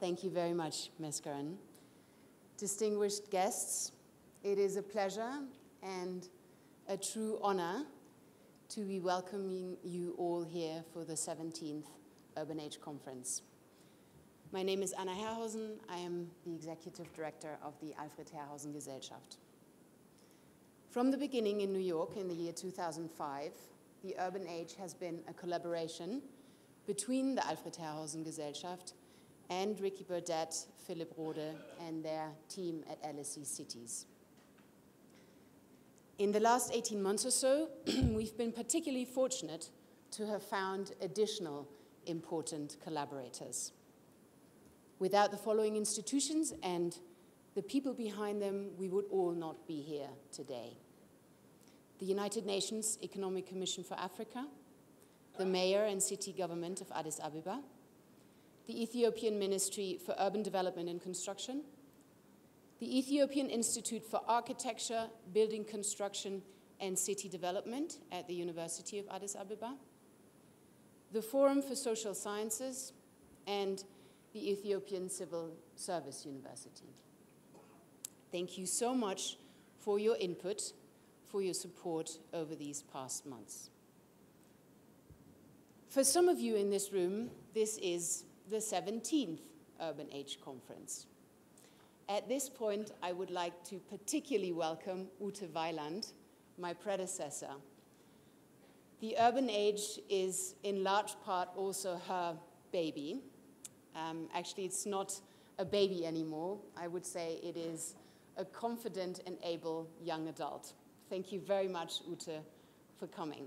Thank you very much, Ms. Karen. Distinguished guests, it is a pleasure and a true honor to be welcoming you all here for the 17th Urban Age Conference. My name is Anna Herrhausen. I am the Executive Director of the Alfred Herrhausen Gesellschaft. From the beginning in New York in the year 2005, the Urban Age has been a collaboration between the Alfred Herrhausen Gesellschaft and Ricky Burdett, Philip Rode, and their team at LSE Cities. In the last 18 months or so, we've been particularly fortunate to have found additional important collaborators. Without the following institutions and the people behind them, we would all not be here today. The United Nations Economic Commission for Africa, the mayor and city government of Addis Ababa, the Ethiopian Ministry for Urban Development and Construction, the Ethiopian Institute for Architecture, Building Construction and City Development at the University of Addis Ababa, the Forum for Social Sciences, and the Ethiopian Civil Service University. Thank you so much for your input, for your support over these past months. For some of you in this room, this is the 17th Urban Age Conference. At this point, I would like to particularly welcome Ute Weiland, my predecessor. The Urban Age is in large part also her baby. Um, actually, it's not a baby anymore. I would say it is a confident and able young adult. Thank you very much, Ute, for coming.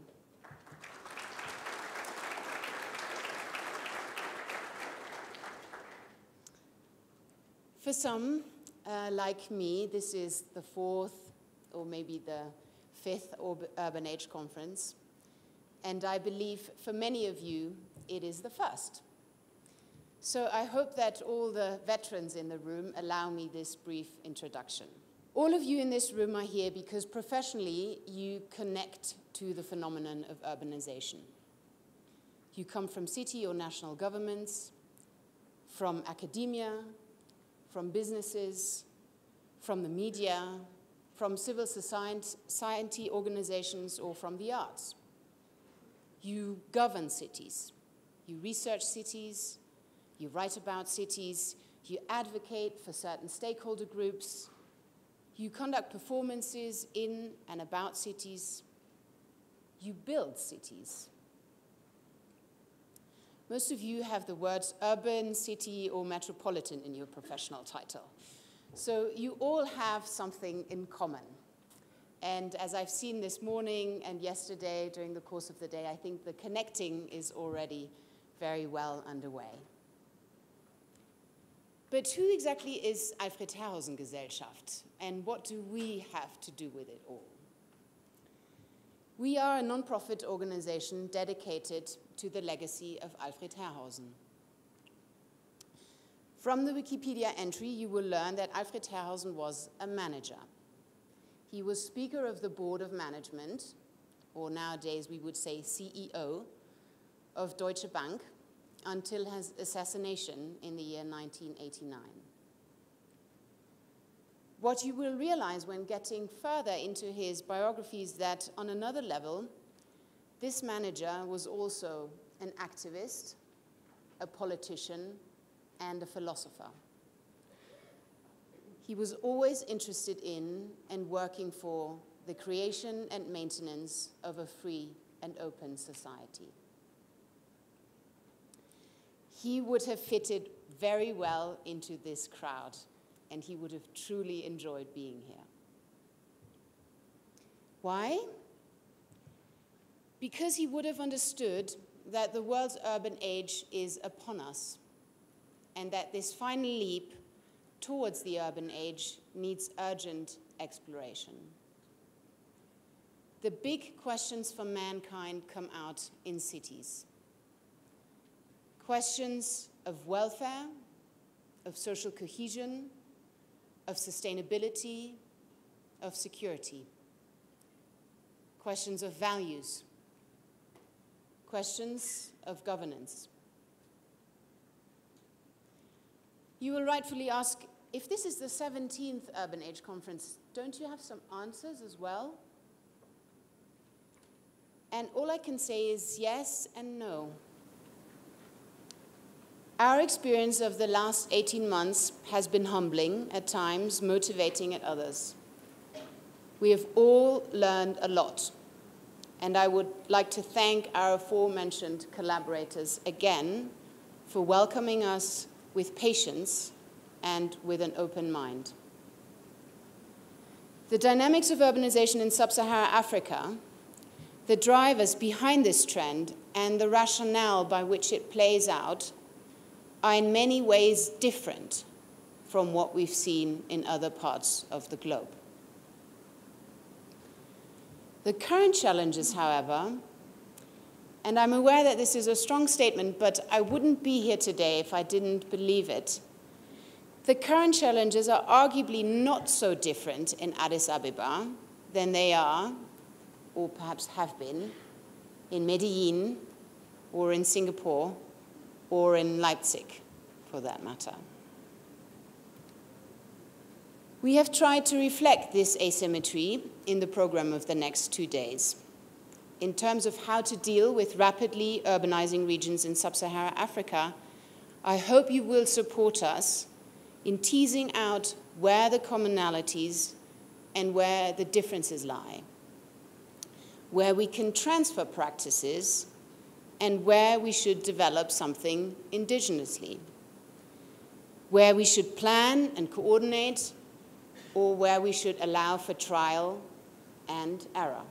For some, uh, like me, this is the fourth or maybe the fifth Urban Age Conference. And I believe for many of you, it is the first. So I hope that all the veterans in the room allow me this brief introduction. All of you in this room are here because professionally you connect to the phenomenon of urbanization. You come from city or national governments, from academia, from businesses, from the media, from civil society organizations, or from the arts. You govern cities. You research cities. You write about cities. You advocate for certain stakeholder groups. You conduct performances in and about cities. You build cities. Most of you have the words urban, city, or metropolitan in your professional title. So you all have something in common. And as I've seen this morning and yesterday during the course of the day, I think the connecting is already very well underway. But who exactly is Alfred Herrhausen Gesellschaft and what do we have to do with it all? We are a non-profit organization dedicated to the legacy of Alfred Herrhausen. From the Wikipedia entry, you will learn that Alfred Herrhausen was a manager. He was Speaker of the Board of Management, or nowadays we would say CEO, of Deutsche Bank until his assassination in the year 1989. What you will realize when getting further into his biography is that on another level, this manager was also an activist, a politician, and a philosopher. He was always interested in and working for the creation and maintenance of a free and open society. He would have fitted very well into this crowd, and he would have truly enjoyed being here. Why? because he would have understood that the world's urban age is upon us and that this final leap towards the urban age needs urgent exploration. The big questions for mankind come out in cities. Questions of welfare, of social cohesion, of sustainability, of security. Questions of values, questions of governance. You will rightfully ask if this is the 17th Urban Age Conference, don't you have some answers as well? And all I can say is yes and no. Our experience of the last 18 months has been humbling at times, motivating at others. We have all learned a lot, and I would like to thank our aforementioned collaborators again for welcoming us with patience and with an open mind. The dynamics of urbanization in sub-Saharan Africa, the drivers behind this trend, and the rationale by which it plays out are in many ways different from what we've seen in other parts of the globe. The current challenges, however, and I'm aware that this is a strong statement, but I wouldn't be here today if I didn't believe it, the current challenges are arguably not so different in Addis Ababa than they are, or perhaps have been, in Medellin, or in Singapore, or in Leipzig, for that matter. We have tried to reflect this asymmetry in the program of the next two days in terms of how to deal with rapidly urbanizing regions in sub-Saharan Africa, I hope you will support us in teasing out where the commonalities and where the differences lie, where we can transfer practices and where we should develop something indigenously, where we should plan and coordinate or where we should allow for trial and error.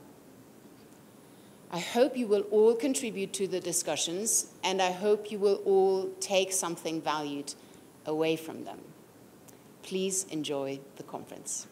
I hope you will all contribute to the discussions and I hope you will all take something valued away from them. Please enjoy the conference.